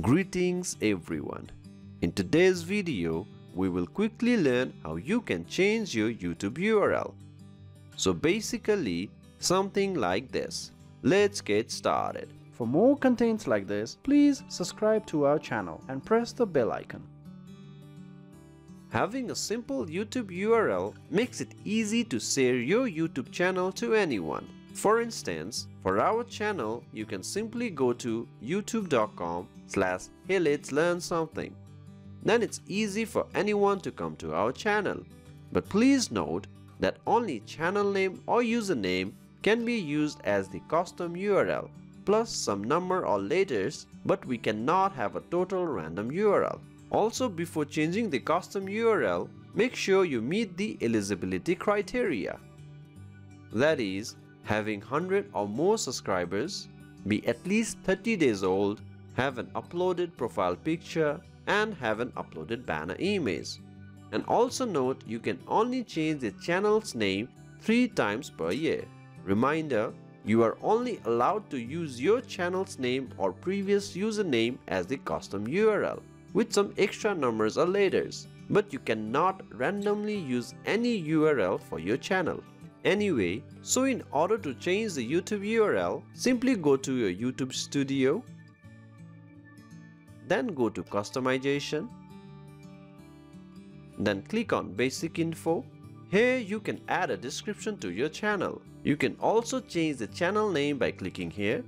Greetings everyone. In today's video, we will quickly learn how you can change your YouTube URL. So basically, something like this. Let's get started. For more contents like this, please subscribe to our channel and press the bell icon. Having a simple YouTube URL makes it easy to share your YouTube channel to anyone. For instance, for our channel, you can simply go to youtube.com slash hey let's learn something. Then it's easy for anyone to come to our channel. But please note that only channel name or username can be used as the custom URL plus some number or letters but we cannot have a total random URL. Also before changing the custom URL, make sure you meet the eligibility criteria. That is, having 100 or more subscribers, be at least 30 days old, have an uploaded profile picture, and have an uploaded banner image. And also note you can only change the channel's name 3 times per year. Reminder, you are only allowed to use your channel's name or previous username as the custom URL with some extra numbers or letters, but you cannot randomly use any URL for your channel. Anyway, so in order to change the YouTube URL, simply go to your YouTube studio, then go to customization, then click on basic info. Here you can add a description to your channel. You can also change the channel name by clicking here.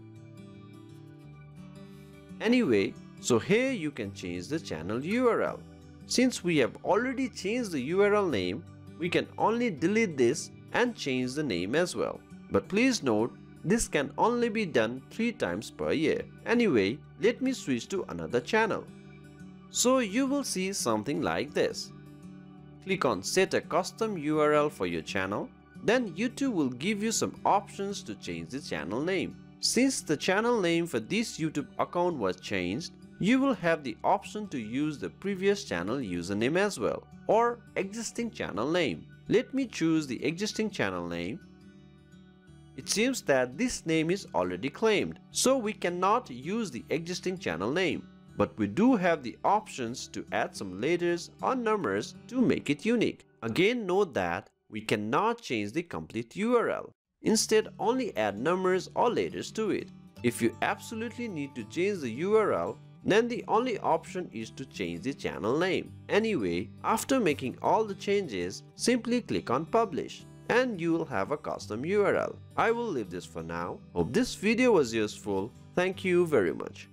Anyway, so here you can change the channel URL. Since we have already changed the URL name, we can only delete this and change the name as well. But please note, this can only be done 3 times per year. Anyway, let me switch to another channel. So you will see something like this. Click on set a custom URL for your channel. Then YouTube will give you some options to change the channel name. Since the channel name for this YouTube account was changed, you will have the option to use the previous channel username as well or existing channel name. Let me choose the existing channel name. It seems that this name is already claimed, so we cannot use the existing channel name. But we do have the options to add some letters or numbers to make it unique. Again note that we cannot change the complete URL. Instead only add numbers or letters to it. If you absolutely need to change the URL, then the only option is to change the channel name. Anyway, after making all the changes, simply click on publish and you will have a custom URL. I will leave this for now. Hope this video was useful. Thank you very much.